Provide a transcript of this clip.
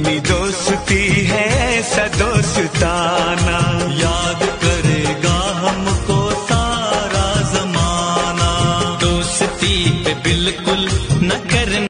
अपनी दोस्ती है सदोस्ताना याद करेगा हमको सारा जमाना। दोस्ती पे बिल्कुल न करना।